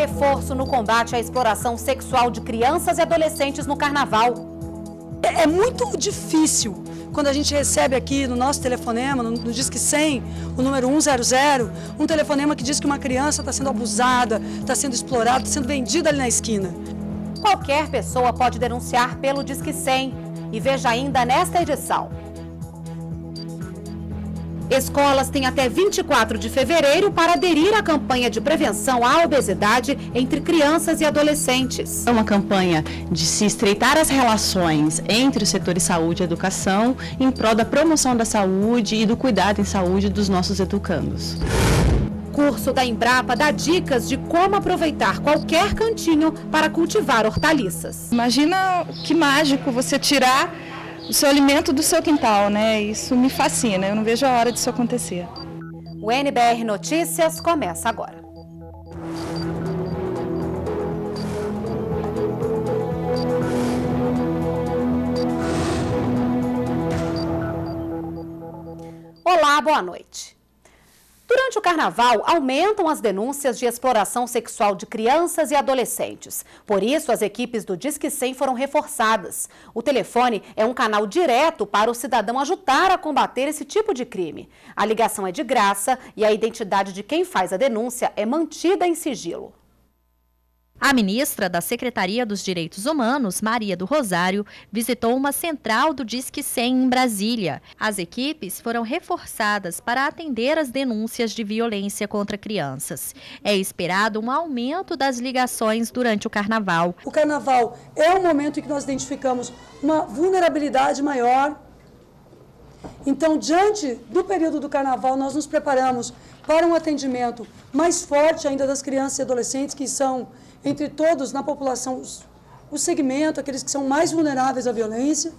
Reforço no combate à exploração sexual de crianças e adolescentes no carnaval. É, é muito difícil quando a gente recebe aqui no nosso telefonema, no, no Disque 100, o número 100, um telefonema que diz que uma criança está sendo abusada, está sendo explorada, está sendo vendida ali na esquina. Qualquer pessoa pode denunciar pelo Disque 100 e veja ainda nesta edição. Escolas têm até 24 de fevereiro para aderir à campanha de prevenção à obesidade entre crianças e adolescentes. É uma campanha de se estreitar as relações entre os setores saúde e educação em prol da promoção da saúde e do cuidado em saúde dos nossos educandos. Curso da Embrapa dá dicas de como aproveitar qualquer cantinho para cultivar hortaliças. Imagina que mágico você tirar o seu alimento do seu quintal, né? Isso me fascina, eu não vejo a hora disso acontecer. O NBR Notícias começa agora. Olá, boa noite. Durante o carnaval, aumentam as denúncias de exploração sexual de crianças e adolescentes. Por isso, as equipes do Disque 100 foram reforçadas. O telefone é um canal direto para o cidadão ajudar a combater esse tipo de crime. A ligação é de graça e a identidade de quem faz a denúncia é mantida em sigilo. A ministra da Secretaria dos Direitos Humanos, Maria do Rosário, visitou uma central do Disque 100 em Brasília. As equipes foram reforçadas para atender as denúncias de violência contra crianças. É esperado um aumento das ligações durante o carnaval. O carnaval é o momento em que nós identificamos uma vulnerabilidade maior. Então, diante do período do carnaval, nós nos preparamos para um atendimento mais forte ainda das crianças e adolescentes que são entre todos na população o segmento, aqueles que são mais vulneráveis à violência,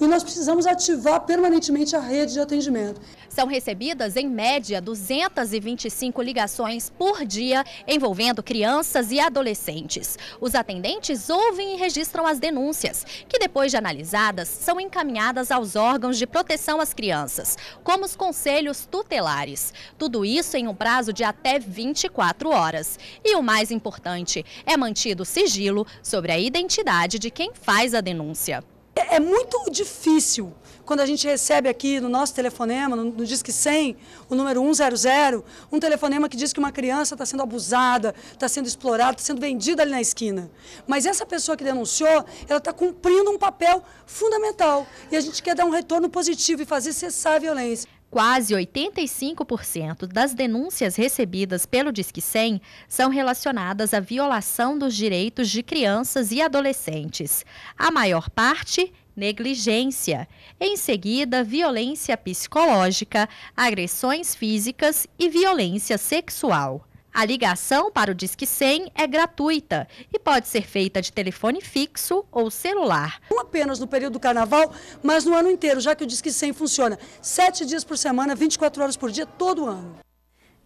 e nós precisamos ativar permanentemente a rede de atendimento. São recebidas, em média, 225 ligações por dia envolvendo crianças e adolescentes. Os atendentes ouvem e registram as denúncias, que depois de analisadas, são encaminhadas aos órgãos de proteção às crianças, como os conselhos tutelares. Tudo isso em um prazo de até 24 horas. E o mais importante, é mantido sigilo sobre a identidade de quem faz a denúncia. É, é muito difícil quando a gente recebe aqui no nosso telefonema, no, no Disque 100, o número 100, um telefonema que diz que uma criança está sendo abusada, está sendo explorada, está sendo vendida ali na esquina. Mas essa pessoa que denunciou, ela está cumprindo um papel fundamental. E a gente quer dar um retorno positivo e fazer cessar a violência. Quase 85% das denúncias recebidas pelo Disque 100 são relacionadas à violação dos direitos de crianças e adolescentes. A maior parte, negligência. Em seguida, violência psicológica, agressões físicas e violência sexual. A ligação para o Disque 100 é gratuita e pode ser feita de telefone fixo ou celular. Não apenas no período do carnaval, mas no ano inteiro, já que o Disque 100 funciona sete dias por semana, 24 horas por dia, todo ano.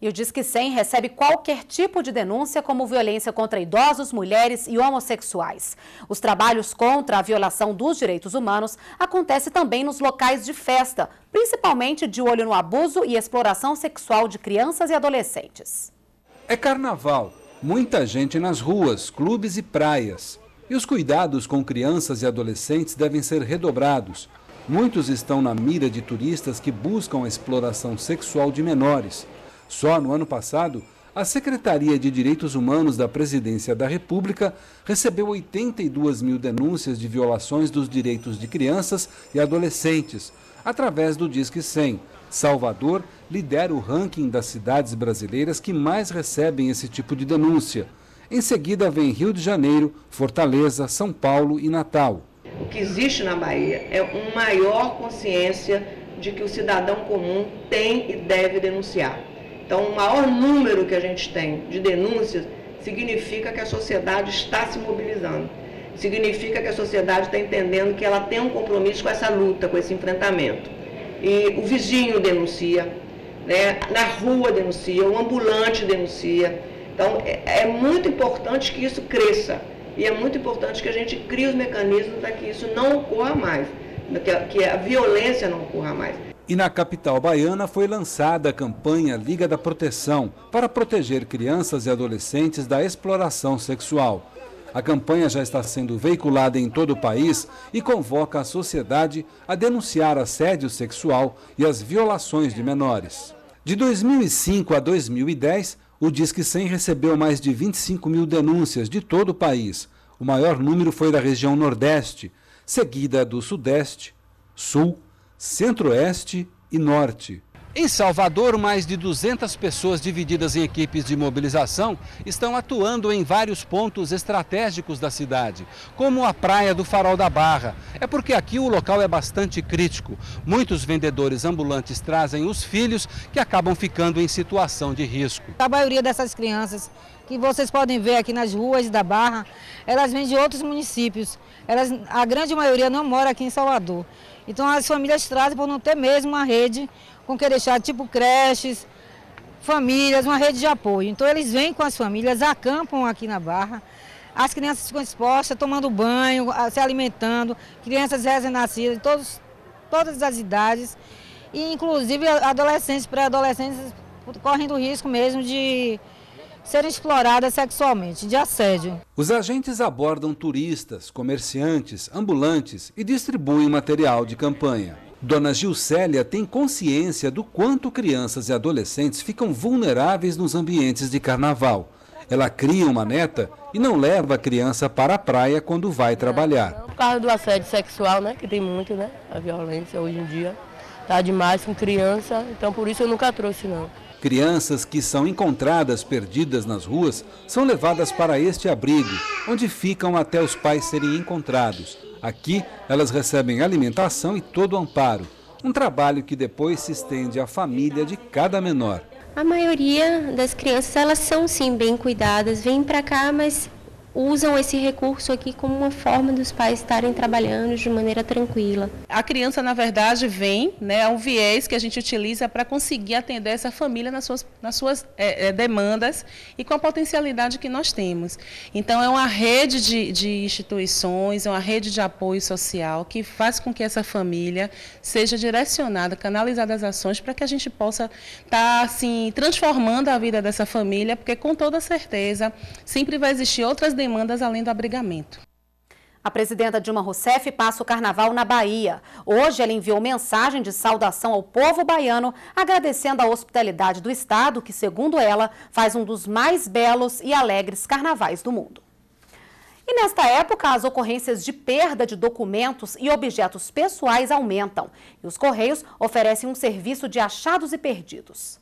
E o Disque 100 recebe qualquer tipo de denúncia, como violência contra idosos, mulheres e homossexuais. Os trabalhos contra a violação dos direitos humanos acontecem também nos locais de festa, principalmente de olho no abuso e exploração sexual de crianças e adolescentes. É carnaval, muita gente nas ruas, clubes e praias. E os cuidados com crianças e adolescentes devem ser redobrados. Muitos estão na mira de turistas que buscam a exploração sexual de menores. Só no ano passado, a Secretaria de Direitos Humanos da Presidência da República recebeu 82 mil denúncias de violações dos direitos de crianças e adolescentes, através do Disque 100. Salvador lidera o ranking das cidades brasileiras que mais recebem esse tipo de denúncia. Em seguida vem Rio de Janeiro, Fortaleza, São Paulo e Natal. O que existe na Bahia é uma maior consciência de que o cidadão comum tem e deve denunciar. Então, o maior número que a gente tem de denúncias significa que a sociedade está se mobilizando. Significa que a sociedade está entendendo que ela tem um compromisso com essa luta, com esse enfrentamento. E o vizinho denuncia, né? na rua denuncia, o ambulante denuncia. Então, é, é muito importante que isso cresça. E é muito importante que a gente crie os mecanismos para que isso não ocorra mais, que a, que a violência não ocorra mais. E na capital baiana foi lançada a campanha Liga da Proteção para proteger crianças e adolescentes da exploração sexual. A campanha já está sendo veiculada em todo o país e convoca a sociedade a denunciar assédio sexual e as violações de menores. De 2005 a 2010, o Disque 100 recebeu mais de 25 mil denúncias de todo o país. O maior número foi da região Nordeste, seguida do Sudeste, Sul, Centro-Oeste e Norte. Em Salvador, mais de 200 pessoas divididas em equipes de mobilização estão atuando em vários pontos estratégicos da cidade, como a Praia do Farol da Barra. É porque aqui o local é bastante crítico. Muitos vendedores ambulantes trazem os filhos que acabam ficando em situação de risco. A maioria dessas crianças que vocês podem ver aqui nas ruas da Barra, elas vêm de outros municípios. Elas, a grande maioria não mora aqui em Salvador. Então as famílias trazem por não ter mesmo uma rede com que deixar tipo creches, famílias, uma rede de apoio. Então eles vêm com as famílias, acampam aqui na Barra. As crianças ficam expostas, tomando banho, se alimentando, crianças recém-nascidas, todos, todas as idades, e inclusive adolescentes, pré-adolescentes correm do risco mesmo de serem exploradas sexualmente, de assédio. Os agentes abordam turistas, comerciantes, ambulantes e distribuem material de campanha. Dona Gilcélia tem consciência do quanto crianças e adolescentes ficam vulneráveis nos ambientes de carnaval. Ela cria uma neta e não leva a criança para a praia quando vai trabalhar. Por causa do assédio sexual, né, que tem muito, né, a violência hoje em dia. Tá demais com criança, então por isso eu nunca trouxe não. Crianças que são encontradas perdidas nas ruas são levadas para este abrigo, onde ficam até os pais serem encontrados. Aqui, elas recebem alimentação e todo o amparo. Um trabalho que depois se estende à família de cada menor. A maioria das crianças, elas são sim bem cuidadas, vêm para cá, mas usam esse recurso aqui como uma forma dos pais estarem trabalhando de maneira tranquila. A criança, na verdade, vem, né, é um viés que a gente utiliza para conseguir atender essa família nas suas, nas suas é, é, demandas e com a potencialidade que nós temos. Então, é uma rede de, de instituições, é uma rede de apoio social que faz com que essa família seja direcionada, canalizada as ações para que a gente possa estar, tá, assim, transformando a vida dessa família, porque com toda certeza sempre vai existir outras demandas além do abrigamento. A presidenta Dilma Rousseff passa o carnaval na Bahia. Hoje ela enviou mensagem de saudação ao povo baiano, agradecendo a hospitalidade do estado, que, segundo ela, faz um dos mais belos e alegres carnavais do mundo. E nesta época, as ocorrências de perda de documentos e objetos pessoais aumentam. E os Correios oferecem um serviço de achados e perdidos.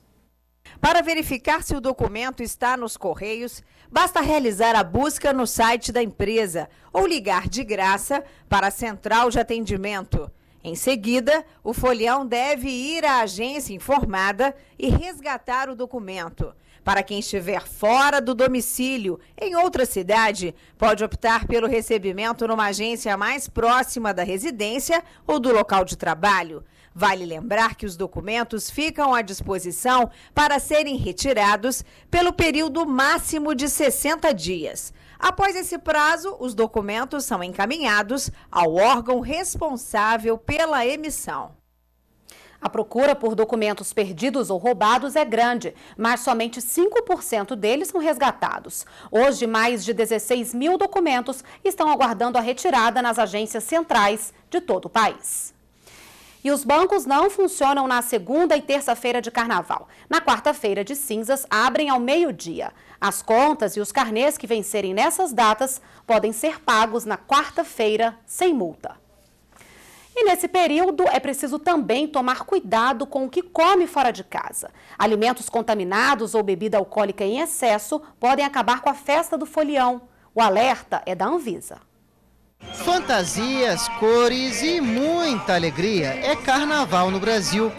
Para verificar se o documento está nos Correios, basta realizar a busca no site da empresa ou ligar de graça para a central de atendimento. Em seguida, o folião deve ir à agência informada e resgatar o documento. Para quem estiver fora do domicílio, em outra cidade, pode optar pelo recebimento numa agência mais próxima da residência ou do local de trabalho. Vale lembrar que os documentos ficam à disposição para serem retirados pelo período máximo de 60 dias. Após esse prazo, os documentos são encaminhados ao órgão responsável pela emissão. A procura por documentos perdidos ou roubados é grande, mas somente 5% deles são resgatados. Hoje, mais de 16 mil documentos estão aguardando a retirada nas agências centrais de todo o país. E os bancos não funcionam na segunda e terça-feira de carnaval. Na quarta-feira de cinzas, abrem ao meio-dia. As contas e os carnês que vencerem nessas datas podem ser pagos na quarta-feira sem multa. E nesse período é preciso também tomar cuidado com o que come fora de casa. Alimentos contaminados ou bebida alcoólica em excesso podem acabar com a festa do folião. O alerta é da Anvisa. Fantasias, cores e muita alegria é carnaval no Brasil.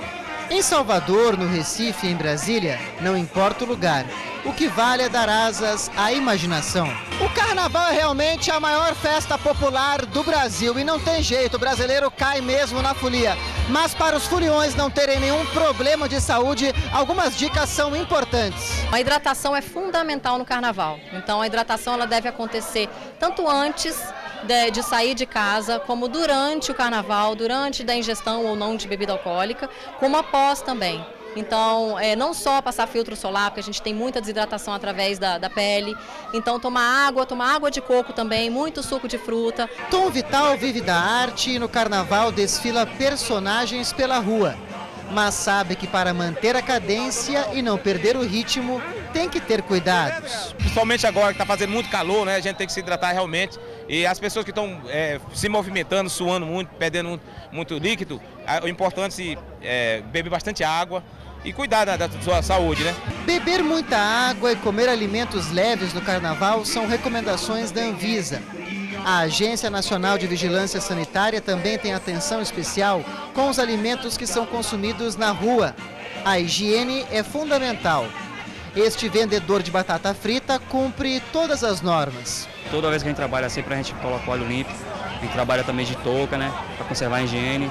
Em Salvador, no Recife em Brasília, não importa o lugar. O que vale é dar asas à imaginação. O carnaval é realmente a maior festa popular do Brasil e não tem jeito, o brasileiro cai mesmo na folia. Mas para os furiões não terem nenhum problema de saúde, algumas dicas são importantes. A hidratação é fundamental no carnaval. Então a hidratação ela deve acontecer tanto antes de, de, sair de casa, como durante o carnaval, durante da ingestão ou não de bebida alcoólica, como após também. Então, é, não só passar filtro solar, porque a gente tem muita desidratação através da, da, pele. Então, tomar água, tomar água de coco também, muito suco de fruta. Tom Vital vive da arte e no carnaval desfila personagens pela rua. Mas sabe que para manter a cadência e não perder o ritmo, tem que ter cuidados. Principalmente agora que está fazendo muito calor, né? A gente tem que se hidratar realmente. E as pessoas que estão é, se movimentando, suando muito, perdendo muito, líquido, o importante é beber bastante água e cuidar da, da sua saúde, né? Beber muita água e comer alimentos leves no carnaval são recomendações da Anvisa. A Agência Nacional de Vigilância Sanitária também tem atenção especial com os alimentos que são consumidos na rua. A higiene é fundamental. Este vendedor de batata frita cumpre todas as normas. Toda vez que a gente trabalha sempre a gente coloca óleo limpo. A gente trabalha também de touca, né? Para conservar a higiene,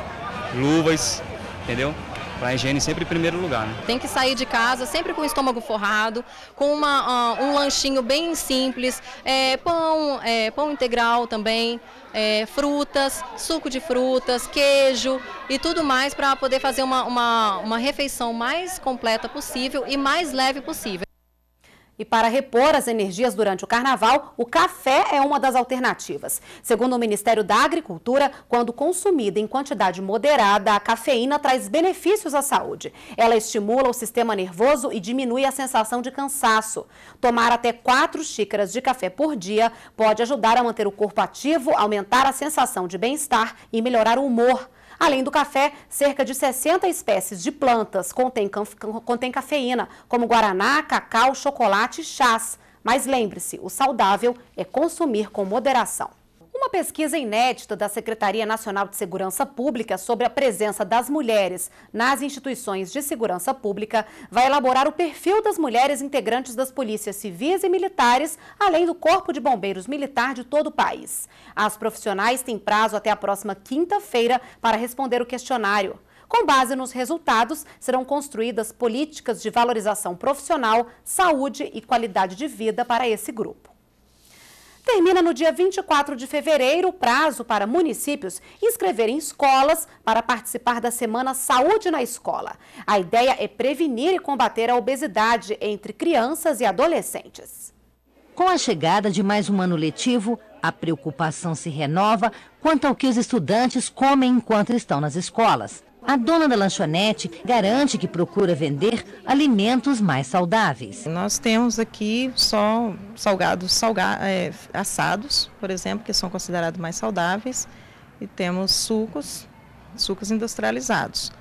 luvas, entendeu? Para a higiene sempre em primeiro lugar. Né? Tem que sair de casa sempre com o estômago forrado, com uma, um lanchinho bem simples, é, pão, é, pão integral também, é, frutas, suco de frutas, queijo e tudo mais para poder fazer uma, uma, uma refeição mais completa possível e mais leve possível. E para repor as energias durante o carnaval, o café é uma das alternativas. Segundo o Ministério da Agricultura, quando consumida em quantidade moderada, a cafeína traz benefícios à saúde. Ela estimula o sistema nervoso e diminui a sensação de cansaço. Tomar até 4 xícaras de café por dia pode ajudar a manter o corpo ativo, aumentar a sensação de bem-estar e melhorar o humor. Além do café, cerca de 60 espécies de plantas contêm, cafeína, como guaraná, cacau, chocolate e chás. Mas lembre-se, o saudável é consumir com moderação. Uma pesquisa inédita da Secretaria Nacional de Segurança Pública sobre a presença das mulheres nas instituições de segurança pública vai elaborar o perfil das mulheres integrantes das polícias civis e militares, além do Corpo de Bombeiros Militar de todo o país. As profissionais têm prazo até a próxima quinta-feira para responder o questionário. Com base nos resultados, serão construídas políticas de valorização profissional, saúde e qualidade de vida para esse grupo. Termina no dia 24 de fevereiro o prazo para municípios inscreverem escolas para participar da Semana Saúde na Escola. A ideia é prevenir e combater a obesidade entre crianças e adolescentes. Com a chegada de mais um ano letivo, a preocupação se renova quanto ao que os estudantes comem enquanto estão nas escolas. A dona da lanchonete garante que procura vender alimentos mais saudáveis. Nós temos aqui só salgados salga é, assados, por exemplo, que são considerados mais saudáveis, e temos sucos, sucos industrializados,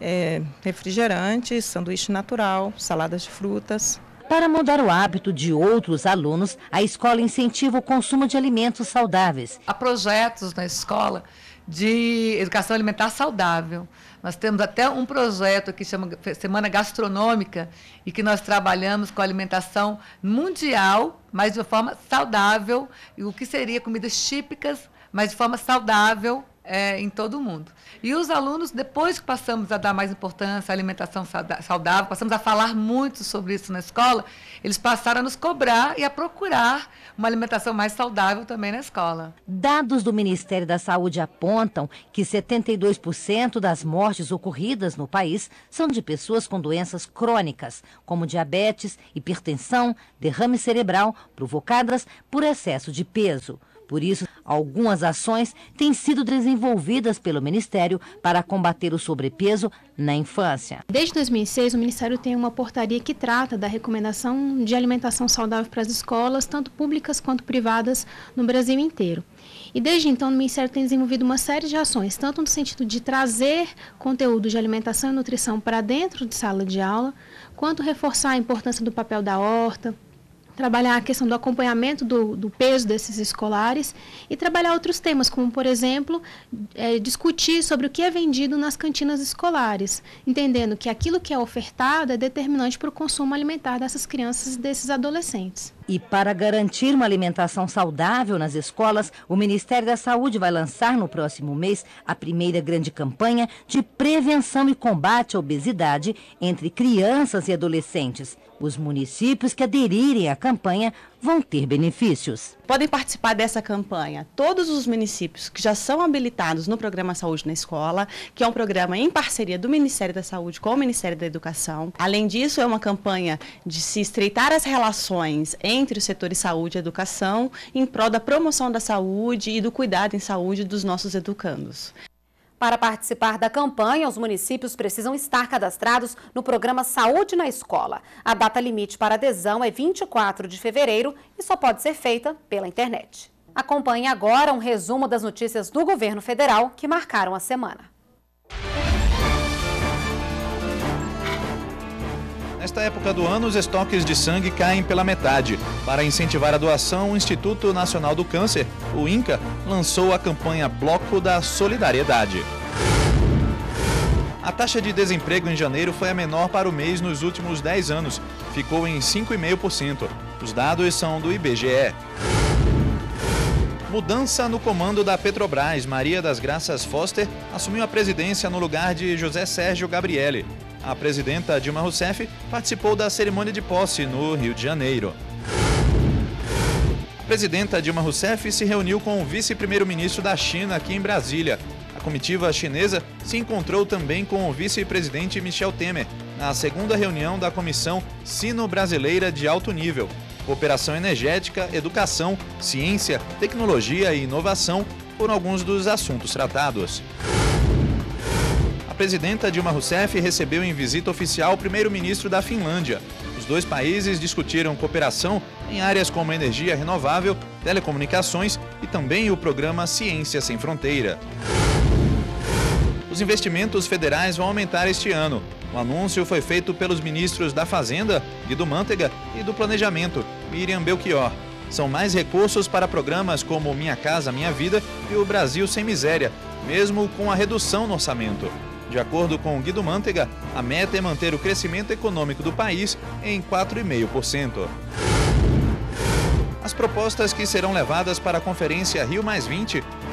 é, refrigerantes, sanduíche natural, saladas de frutas. Para mudar o hábito de outros alunos, a escola incentiva o consumo de alimentos saudáveis. Há projetos na escola de educação alimentar saudável. Nós temos até um projeto que chama Semana Gastronômica e que nós trabalhamos com alimentação mundial, mas de forma saudável, e o que seria comidas típicas, mas de forma saudável é, em todo o mundo. E os alunos, depois que passamos a dar mais importância à alimentação saudável, passamos a falar muito sobre isso na escola, eles passaram a nos cobrar e a procurar uma alimentação mais saudável também na escola. Dados do Ministério da Saúde apontam que 72% das mortes ocorridas no país são de pessoas com doenças crônicas, como diabetes, hipertensão, derrame cerebral, provocadas por excesso de peso. Por isso, algumas ações têm sido desenvolvidas pelo Ministério para combater o sobrepeso na infância. Desde 2006, o Ministério tem uma portaria que trata da recomendação de alimentação saudável para as escolas, tanto públicas quanto privadas, no Brasil inteiro. E desde então, o Ministério tem desenvolvido uma série de ações, tanto no sentido de trazer conteúdo de alimentação e nutrição para dentro de sala de aula, quanto reforçar a importância do papel da horta, trabalhar a questão do acompanhamento do, do, peso desses escolares e trabalhar outros temas, como, por exemplo, é, discutir sobre o que é vendido nas cantinas escolares, entendendo que aquilo que é ofertado é determinante para o consumo alimentar dessas crianças e desses adolescentes. E para garantir uma alimentação saudável nas escolas, o Ministério da Saúde vai lançar no próximo mês a primeira grande campanha de prevenção e combate à obesidade entre crianças e adolescentes. Os municípios que aderirem à campanha vão ter benefícios. Podem participar dessa campanha todos os municípios que já são habilitados no programa Saúde na Escola, que é um programa em parceria do Ministério da Saúde com o Ministério da Educação. Além disso, é uma campanha de se estreitar as relações entre os setores saúde e educação em prol da promoção da saúde e do cuidado em saúde dos nossos educandos. Para participar da campanha, os municípios precisam estar cadastrados no programa Saúde na Escola. A data limite para adesão é 24 de fevereiro e só pode ser feita pela internet. Acompanhe agora um resumo das notícias do governo federal que marcaram a semana. Nesta época do ano, os estoques de sangue caem pela metade. Para incentivar a doação, o Instituto Nacional do Câncer, o INCA, lançou a campanha Bloco da Solidariedade. A taxa de desemprego em janeiro foi a menor para o mês nos últimos 10 anos, ficou em 5,5%. Os dados são do IBGE. Mudança no comando da Petrobras. Maria das Graças Foster assumiu a presidência no lugar de José Sérgio Gabriele. A presidenta Dilma Rousseff participou da cerimônia de posse no Rio de Janeiro. A presidenta Dilma Rousseff se reuniu com o vice-primeiro-ministro da China aqui em Brasília. A comitiva chinesa se encontrou também com o vice-presidente Michel Temer na segunda reunião da Comissão Sino-Brasileira de Alto Nível. Cooperação energética, educação, ciência, tecnologia e inovação foram alguns dos assuntos tratados. A presidenta Dilma Rousseff recebeu em visita oficial o primeiro-ministro da Finlândia. Os dois países discutiram cooperação em áreas como energia renovável, telecomunicações e também o programa Ciência Sem Fronteira. Os investimentos federais vão aumentar este ano. O anúncio foi feito pelos ministros da Fazenda, Guido Mantega, e do Planejamento, Miriam Belchior. São mais recursos para programas como Minha Casa Minha Vida e o Brasil Sem Miséria, mesmo com a redução no orçamento. De acordo com Guido Mantega, a meta é manter o crescimento econômico do país em 4,5%. As propostas que serão levadas para a Conferência Rio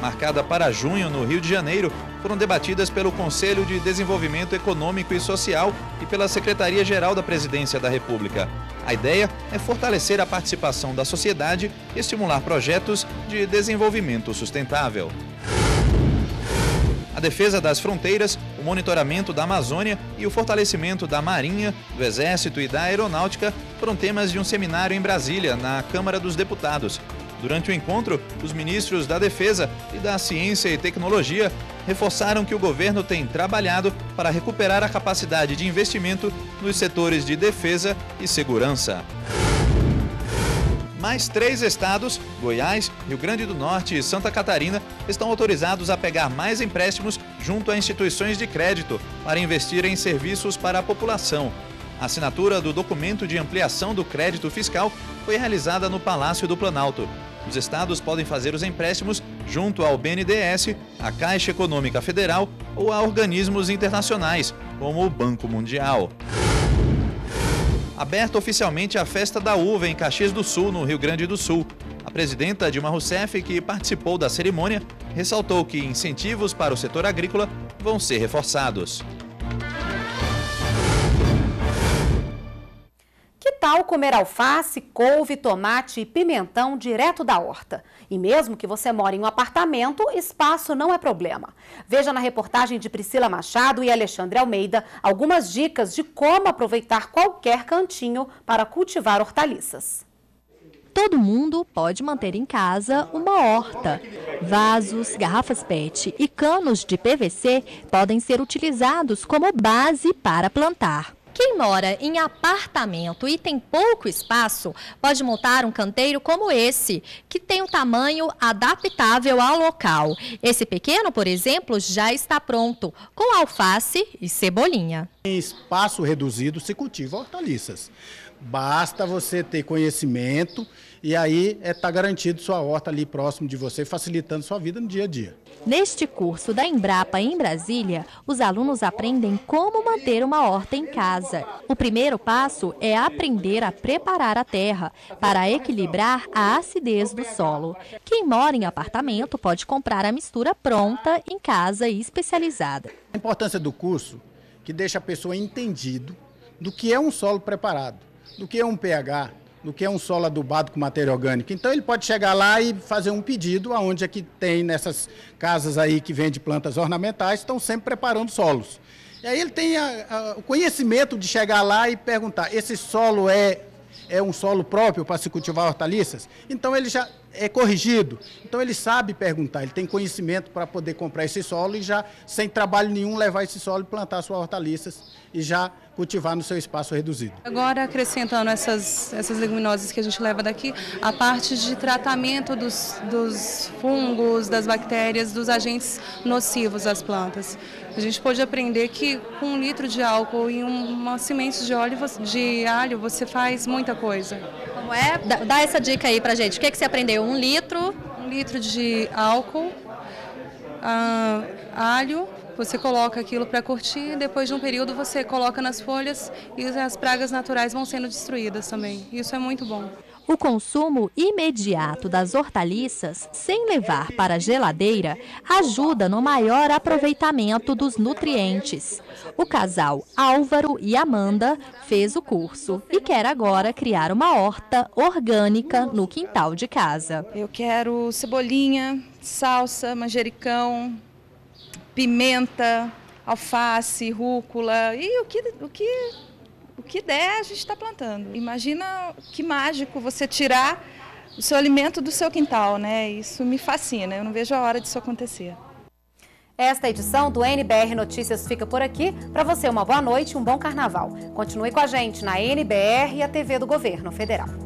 marcada para junho no Rio de Janeiro, foram debatidas pelo Conselho de Desenvolvimento Econômico e Social e pela Secretaria-Geral da Presidência da República. A ideia é fortalecer a participação da sociedade e estimular projetos de desenvolvimento sustentável a defesa das fronteiras, o monitoramento da Amazônia e o fortalecimento da Marinha, do Exército e da Aeronáutica foram temas de um seminário em Brasília, na Câmara dos Deputados. Durante o encontro, os ministros da Defesa e da Ciência e Tecnologia reforçaram que o governo tem trabalhado para recuperar a capacidade de investimento nos setores de defesa e segurança. Mais três estados, Goiás, Rio Grande do Norte e Santa Catarina, estão autorizados a pegar mais empréstimos junto a instituições de crédito para investir em serviços para a população. A assinatura do documento de ampliação do crédito fiscal foi realizada no Palácio do Planalto. Os estados podem fazer os empréstimos junto ao BNDES, à Caixa Econômica Federal ou a organismos internacionais, como o Banco Mundial aberta oficialmente a Festa da Uva em Caxias do Sul, no Rio Grande do Sul. A presidenta Dilma Rousseff, que participou da cerimônia, ressaltou que incentivos para o setor agrícola vão ser reforçados. Tal comer alface, couve, tomate e pimentão direto da horta? E mesmo que você mora em um apartamento, espaço não é problema. Veja na reportagem de Priscila Machado e Alexandre Almeida algumas dicas de como aproveitar qualquer cantinho para cultivar hortaliças. Todo mundo pode manter em casa uma horta. Vasos, garrafas PET e canos de PVC podem ser utilizados como base para plantar. Quem mora em apartamento e tem pouco espaço pode montar um canteiro como esse, que tem um tamanho adaptável ao local. Esse pequeno, por exemplo, já está pronto, com alface e cebolinha. Em espaço reduzido se cultiva hortaliças. Basta você ter conhecimento e aí está é, tá garantido sua horta ali próximo de você, facilitando sua vida no dia a dia. Neste curso da Embrapa em Brasília, os alunos aprendem como manter uma horta em casa. O primeiro passo é aprender a preparar a terra para equilibrar a acidez do solo. Quem mora em apartamento pode comprar a mistura pronta em casa e especializada. A importância do curso que deixa a pessoa entendido do que é um solo preparado, do que é um pH, do que é um solo adubado com matéria orgânica. Então ele pode chegar lá e fazer um pedido, aonde é que tem nessas casas aí que vende plantas ornamentais, estão sempre preparando solos. E aí ele tem a, a, o conhecimento de chegar lá e perguntar, esse solo é, é um solo próprio para se cultivar hortaliças? Então ele já é corrigido. Então ele sabe perguntar, ele tem conhecimento para poder comprar esse solo e já, sem trabalho nenhum, levar esse solo e plantar suas hortaliças e já cultivar no seu espaço reduzido. Agora, acrescentando essas, essas leguminosas que a gente leva daqui, a parte de tratamento dos, dos fungos, das bactérias, dos agentes nocivos às plantas. A gente pode aprender que com um litro de álcool e uma semente de, óleo, de alho você faz muita coisa. Como é? Dá, dá essa dica aí pra gente. O que, é que você aprendeu? Um litro? Um litro de álcool, uh, alho, você coloca aquilo para curtir, depois de um período você coloca nas folhas e as pragas naturais vão sendo destruídas também. Isso é muito bom. O consumo imediato das hortaliças, sem levar para a geladeira, ajuda no maior aproveitamento dos nutrientes. O casal Álvaro e Amanda fez o curso e quer agora criar uma horta orgânica no quintal de casa. Eu quero cebolinha, salsa, manjericão, pimenta, alface, rúcula e o que, o que, o que der a gente está plantando. Imagina que mágico você tirar o seu alimento do seu quintal, né? Isso me fascina, eu não vejo a hora disso acontecer. Esta edição do NBR Notícias fica por aqui. Para você, uma boa noite e um bom carnaval. Continue com a gente na NBR e a TV do Governo Federal.